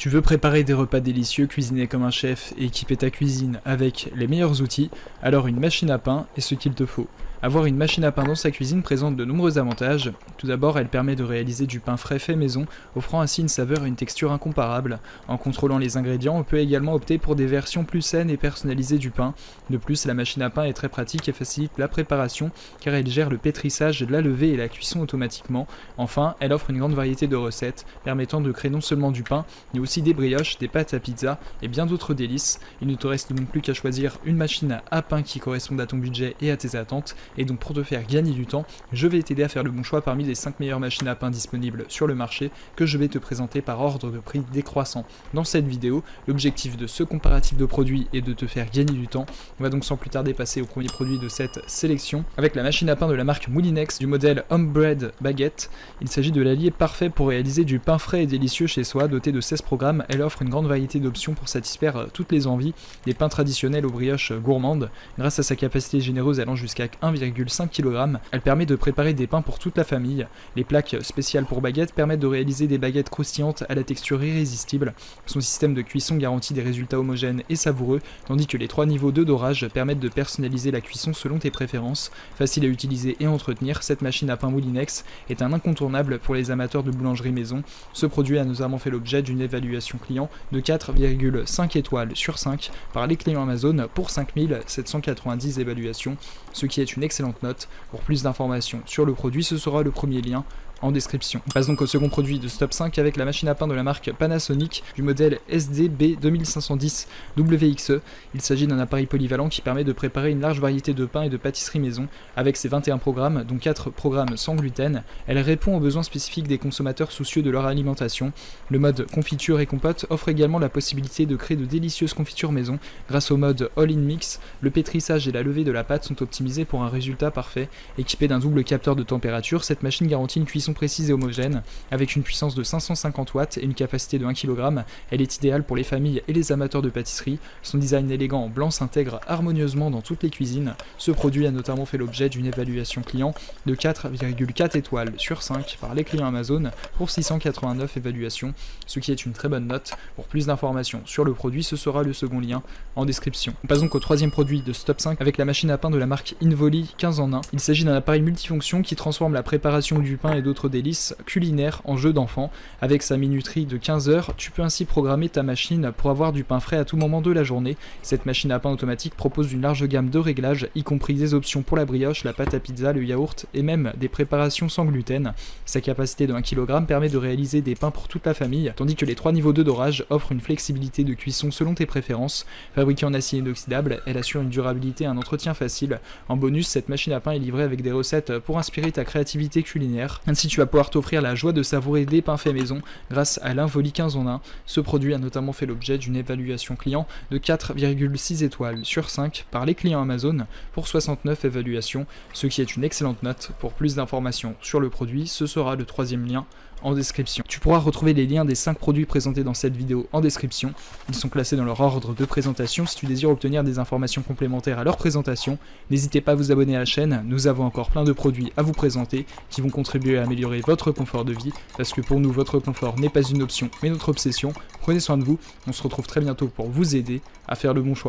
Tu veux préparer des repas délicieux, cuisiner comme un chef et équiper ta cuisine avec les meilleurs outils, alors une machine à pain est ce qu'il te faut. Avoir une machine à pain dans sa cuisine présente de nombreux avantages. Tout d'abord, elle permet de réaliser du pain frais fait maison, offrant ainsi une saveur et une texture incomparable. En contrôlant les ingrédients, on peut également opter pour des versions plus saines et personnalisées du pain. De plus, la machine à pain est très pratique et facilite la préparation car elle gère le pétrissage, la levée et la cuisson automatiquement. Enfin, elle offre une grande variété de recettes permettant de créer non seulement du pain, mais aussi des brioches, des pâtes à pizza et bien d'autres délices. Il ne te reste donc plus qu'à choisir une machine à pain qui corresponde à ton budget et à tes attentes et donc pour te faire gagner du temps, je vais t'aider à faire le bon choix parmi les 5 meilleures machines à pain disponibles sur le marché que je vais te présenter par ordre de prix décroissant. Dans cette vidéo, l'objectif de ce comparatif de produits est de te faire gagner du temps. On va donc sans plus tarder passer au premier produit de cette sélection avec la machine à pain de la marque Moulinex du modèle Homebread Baguette. Il s'agit de l'allié parfait pour réaliser du pain frais et délicieux chez soi. Dotée de 16 elle offre une grande variété d'options pour satisfaire euh, toutes les envies des pains traditionnels aux brioches gourmandes. Grâce à sa capacité généreuse allant jusqu'à 1, 5 kg. Elle permet de préparer des pains pour toute la famille. Les plaques spéciales pour baguettes permettent de réaliser des baguettes croustillantes à la texture irrésistible. Son système de cuisson garantit des résultats homogènes et savoureux, tandis que les trois niveaux de dorage permettent de personnaliser la cuisson selon tes préférences. Facile à utiliser et entretenir, cette machine à pain Moulinex est un incontournable pour les amateurs de boulangerie maison. Ce produit a notamment fait l'objet d'une évaluation client de 4,5 étoiles sur 5 par les clients Amazon pour 5790 évaluations, ce qui est une excellente note. Pour plus d'informations sur le produit, ce sera le premier lien en description. On passe donc au second produit de Stop 5 avec la machine à pain de la marque Panasonic du modèle SDB 2510 WXE. Il s'agit d'un appareil polyvalent qui permet de préparer une large variété de pains et de pâtisseries maison avec ses 21 programmes, dont 4 programmes sans gluten. Elle répond aux besoins spécifiques des consommateurs soucieux de leur alimentation. Le mode confiture et compote offre également la possibilité de créer de délicieuses confitures maison grâce au mode All-in Mix. Le pétrissage et la levée de la pâte sont optimisés pour un résultat parfait. Équipée d'un double capteur de température, cette machine garantit une cuisson précise et homogène. Avec une puissance de 550 watts et une capacité de 1 kg, elle est idéale pour les familles et les amateurs de pâtisserie. Son design élégant en blanc s'intègre harmonieusement dans toutes les cuisines. Ce produit a notamment fait l'objet d'une évaluation client de 4,4 étoiles sur 5 par les clients Amazon pour 689 évaluations, ce qui est une très bonne note. Pour plus d'informations sur le produit, ce sera le second lien en description. On passe donc au troisième produit de Stop 5 avec la machine à pain de la marque Involi 15 en 1. Il s'agit d'un appareil multifonction qui transforme la préparation du pain et d'autres délices culinaires en jeu d'enfant. Avec sa minuterie de 15 heures, tu peux ainsi programmer ta machine pour avoir du pain frais à tout moment de la journée. Cette machine à pain automatique propose une large gamme de réglages, y compris des options pour la brioche, la pâte à pizza, le yaourt et même des préparations sans gluten. Sa capacité de 1 kg permet de réaliser des pains pour toute la famille, tandis que les trois niveaux de dorage offrent une flexibilité de cuisson selon tes préférences. Fabriquée en acier inoxydable, elle assure une durabilité et un entretien facile. En bonus, cette machine à pain est livrée avec des recettes pour inspirer ta créativité culinaire. Tu vas pouvoir t'offrir la joie de savourer des pains faits maison grâce à l'Involi 15 en 1. Ce produit a notamment fait l'objet d'une évaluation client de 4,6 étoiles sur 5 par les clients Amazon pour 69 évaluations, ce qui est une excellente note. Pour plus d'informations sur le produit, ce sera le troisième lien description. Tu pourras retrouver les liens des 5 produits présentés dans cette vidéo en description. Ils sont classés dans leur ordre de présentation. Si tu désires obtenir des informations complémentaires à leur présentation, n'hésitez pas à vous abonner à la chaîne. Nous avons encore plein de produits à vous présenter qui vont contribuer à améliorer votre confort de vie parce que pour nous, votre confort n'est pas une option mais notre obsession. Prenez soin de vous. On se retrouve très bientôt pour vous aider à faire le bon choix.